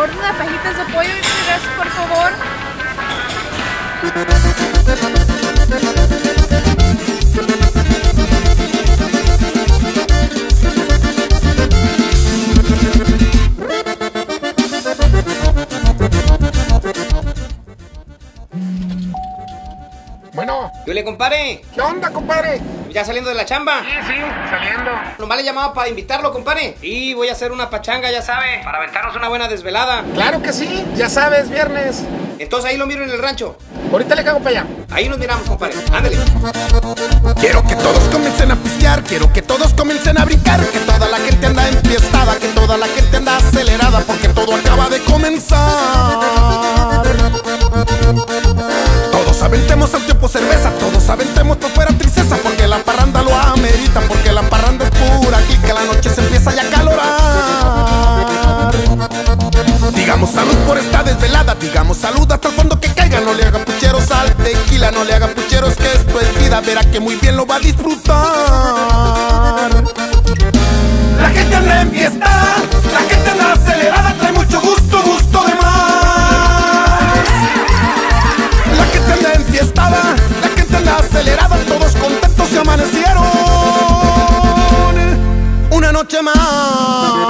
Ordena fajitas de pollo y fritas, por favor. Bueno, Yo le compadre, ¿qué onda, compadre? Ya saliendo de la chamba. Sí, sí, saliendo. Nomás le llamaba para invitarlo, compadre. Sí, voy a hacer una pachanga, ya sabe, para aventarnos una buena desvelada. Claro que sí, ya sabes, viernes. Entonces ahí lo miro en el rancho. Ahorita le cago para allá. Ahí nos miramos, compadre. Ándale. Quiero que todos comiencen a pistear, quiero que todos comiencen a brincar, que toda la gente anda enfiestada, que toda la gente anda acelerada, porque todo acaba de comenzar. Todos aventemos al tiempo cerveza, todos aventemos por fuera digamos salud hasta el fondo que caiga, no le haga pucheros al tequila, no le haga pucheros que esto es vida, verá que muy bien lo va a disfrutar. La gente anda en fiesta, la gente anda acelerada, trae mucho gusto, gusto de más. La gente anda enfiestada, la gente anda acelerada, todos contentos y amanecieron. Una noche más.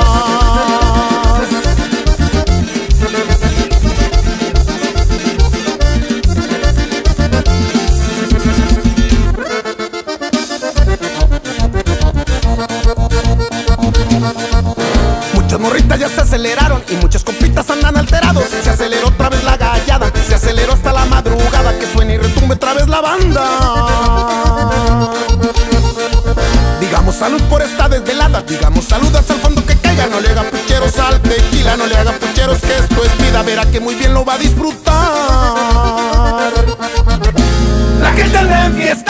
Muchas morritas ya se aceleraron y muchos compitas andan alterados. Se aceleró otra vez la gallada, se aceleró hasta la madrugada. Que suene y retumbe otra vez la banda. Digamos salud por esta desvelada, digamos salud hasta el fondo que caiga. No le haga pucheros al tequila, no le haga pucheros que esto es vida. Verá que muy bien lo va a disfrutar. La gente anda enfiestada, la